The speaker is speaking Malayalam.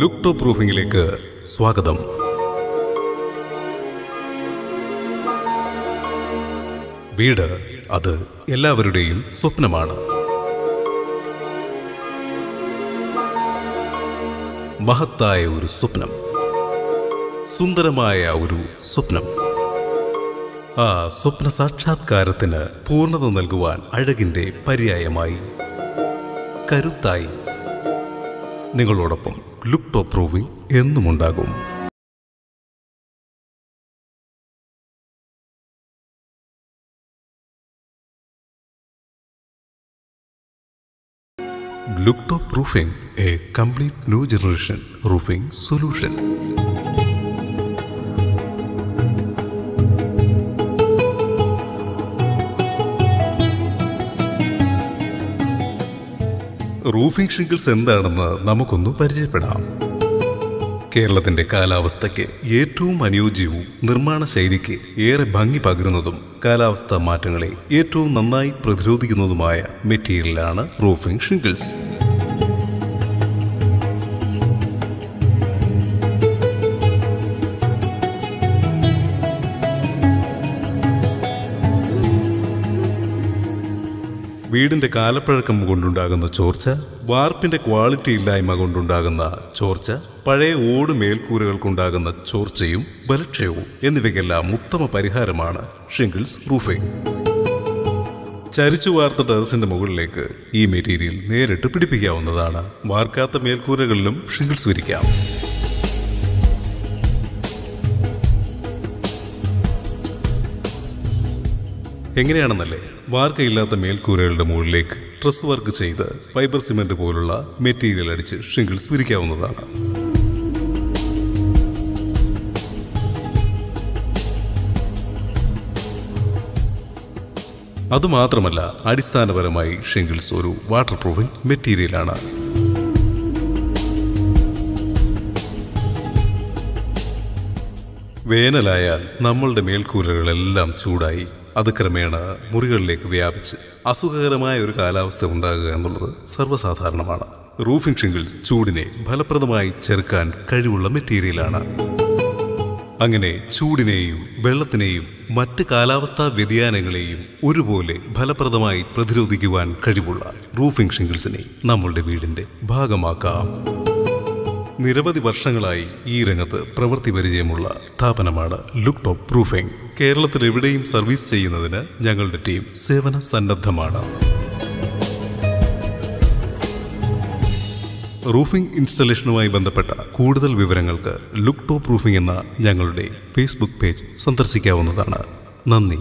ലുക്ക് ടോപ്പ് പ്രൂഫിംഗിലേക്ക് സ്വാഗതം. വീട് അത് എല്ലാവരുടെയും സ്വപ്നമാണ്. മഹത്തായ ഒരു സ്വപ്നം. സുന്ദരമായ ഒരു സ്വപ്നം. ആ സ്വപ്ന സാക്ഷാത്കാരത്തിന് പൂർണത നൽകുവാൻ അഴകിന്റെ പര്യായമായി. കരുത്തായി. നിങ്ങളോടൊപ്പം ലുക്ക് ടോപ്പ് പ്രൂവിംഗ് എന്നുമുണ്ടാകും. ലുക്ടോ proofing a complete new generation roofing solution. Roofing shingles എന്താണെന്ന് നമുക്കൊന്ന് പരിചയപ്പെടാം. കേരളത്തിന്റെ കാലാവസ്ഥയ്ക്ക് ഏറ്റവും അനുയോജ്യവും നിർമ്മാണ ശൈലിക്ക് ഏറെ ഭംഗി പകരുന്നതും കാലാവസ്ഥാ മാറ്റങ്ങളെ ഏറ്റവും നന്നായി പ്രതിരോധിക്കുന്നതുമായ മെറ്റീരിയലാണ് റൂഫിംഗ് ഷിംഗിൾസ് വീടിന്റെ കാലപ്പഴക്കം കൊണ്ടുണ്ടാകുന്ന ചോർച്ച വാർപ്പിന്റെ ക്വാളിറ്റി ഇല്ലായ്മ കൊണ്ടുണ്ടാകുന്ന ചോർച്ച പഴയ ഓട് മേൽക്കൂരകൾക്കുണ്ടാകുന്ന ചോർച്ചയും ബലക്ഷയവും എന്നിവയ്ക്കെല്ലാം ഉത്തമ പരിഹാരമാണ് ഷിംഗിൾസ് റൂഫിംഗ് ചരിച്ചു വാർത്ത ടെറസിന്റെ മുകളിലേക്ക് ഈ മെറ്റീരിയൽ നേരിട്ട് പിടിപ്പിക്കാവുന്നതാണ്. വാർക്കാത്ത മേൽക്കൂരകളിലും ഷിംഗിൾസ് വിരിക്കാം. എങ്ങനെയാണെന്നല്ലേ? വാർക്കയില്ലാത്ത മേൽക്കൂരകളുടെ മുകളിലേക്ക് ട്രസ് വർക്ക് ചെയ്ത് ഫൈബർ സിമെന്റ് പോലുള്ള മെറ്റീരിയൽ അടിച്ച് ഷിംഗിൾസ് വിരിക്കാവുന്നതാണ്. അതുമാത്രമല്ല അടിസ്ഥാനപരമായി ഷിംഗിൾസ് ഒരു വാട്ടർ പ്രൂഫിംഗ് മെറ്റീരിയലാണ്. വേനലായാൽ നമ്മളുടെ മേൽക്കൂരകളെല്ലാം ചൂടായി അത് ക്രമേണ മുറികളിലേക്ക് വ്യാപിച്ച് അസുഖകരമായ ഒരു കാലാവസ്ഥ ഉണ്ടാകുക എന്നുള്ളത് സർവസാധാരണമാണ്. റൂഫിംഗ് ഷിംഗിൾസ് ചൂടിനെ ഫലപ്രദമായി ചെറുക്കാൻ കഴിവുള്ള മെറ്റീരിയലാണ്. അങ്ങനെ ചൂടിനെയും വെള്ളത്തിനെയും മറ്റ് കാലാവസ്ഥാ വ്യതിയാനങ്ങളെയും ഒരുപോലെ ഫലപ്രദമായി പ്രതിരോധിക്കുവാൻ കഴിവുള്ള റൂഫിംഗ് ഷിംഗിൾസിനെ നമ്മളുടെ വീടിന്റെ ഭാഗമാക്കാം. നിരവധി വർഷങ്ങളായി ഈ രംഗത്ത് പ്രവൃത്തി പരിചയമുള്ള സ്ഥാപനമാണ് ലുക്ക് ടോപ്പ് റൂഫിംഗ്. കേരളത്തിൽ എവിടെയും സർവീസ് ചെയ്യുന്നതിന് ഞങ്ങളുടെ ടീം സേവന സന്നദ്ധമാണ്. റൂഫിംഗ് ഇൻസ്റ്റലേഷനുമായി ബന്ധപ്പെട്ട കൂടുതൽ വിവരങ്ങൾക്ക് ലുക്ക് ടോപ്പ് റൂഫിംഗ് എന്ന ഞങ്ങളുടെ ഫേസ്ബുക്ക് പേജ് സന്ദർശിക്കാവുന്നതാണ്. നന്ദി.